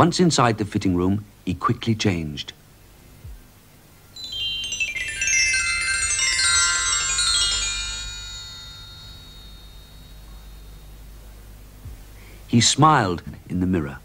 Once inside the fitting room, he quickly changed. He smiled in the mirror.